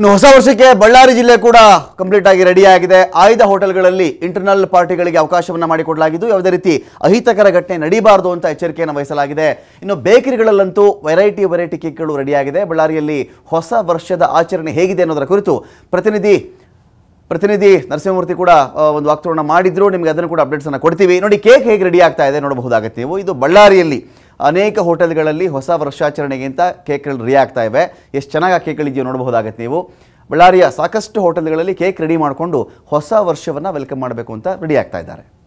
ಇನ್ನು ಹೊಸ ವರ್ಷಕ್ಕೆ ಬಳ್ಳಾರಿ ಜಿಲ್ಲೆ ಕೂಡ ಕಂಪ್ಲೀಟ್ ಆಗಿ ರೆಡಿ ಆಗಿದೆ. ಆಯ್ದ ಹೋಟೆಲ್ಗಳಲ್ಲಿ ಇಂಟರ್ನಲ್ ಪಾರ್ಟಿಗಳಿಗೆ ಅವಕಾಶವನ್ನು ಮಾಡಿಕೊಡಲಾಗಿದ್ದು, ಯಾವುದೇ ರೀತಿ ಅಹಿತಕರ ಘಟನೆ ನಡೀಬಾರದು ಅಂತ ಎಚ್ಚರಿಕೆಯನ್ನು ವಹಿಸಲಾಗಿದೆ. ಇನ್ನು ಬೇಕರಿಗಳಲ್ಲಂತೂ ವೆರೈಟಿ ವೆರೈಟಿ ಕೇಕ್ಗಳು ರೆಡಿಯಾಗಿದೆ ಬಳ್ಳಾರಿಯಲ್ಲಿ ಹೊಸ ವರ್ಷದ ಆಚರಣೆ ಹೇಗಿದೆ ಅನ್ನೋದರ ಕುರಿತು ಪ್ರತಿನಿಧಿ ಪ್ರತಿನಿಧಿ ನರಸಿಂಹಮೂರ್ತಿ ಕೂಡ ಒಂದು ವಾಕ್ತವನ್ನ ಮಾಡಿದ್ರು. ನಿಮಗೆ ಅದನ್ನು ಕೂಡ ಅಪ್ಡೇಟ್ಸ್ ಅನ್ನು ಕೊಡ್ತೀವಿ. ನೋಡಿ, ಕೇಕ್ ಹೇಗೆ ರೆಡಿ ಆಗ್ತಾ ಇದೆ ನೋಡಬಹುದಾಗತ್ತೆ ನೀವು. ಇದು ಬಳ್ಳಾರಿಯಲ್ಲಿ ಅನೇಕ ಹೋಟೆಲ್ಗಳಲ್ಲಿ ಹೊಸ ವರ್ಷಾಚರಣೆಗಿಂತ ಕೇಕ್ಗಳು ರೆಡಿ ಆಗ್ತಾ ಇವೆ. ಎಷ್ಟು ಚೆನ್ನಾಗಿ ಆ ಕೇಕ್ಗಳಿದೆಯೋ ನೋಡಬಹುದಾಗತ್ತೆ ನೀವು. ಬಳ್ಳಾರಿಯ ಸಾಕಷ್ಟು ಹೋಟೆಲ್ಗಳಲ್ಲಿ ಕೇಕ್ ರೆಡಿ ಮಾಡಿಕೊಂಡು ಹೊಸ ವರ್ಷವನ್ನು ವೆಲ್ಕಮ್ ಮಾಡಬೇಕು ಅಂತ ರೆಡಿ ಆಗ್ತಾ ಇದ್ದಾರೆ.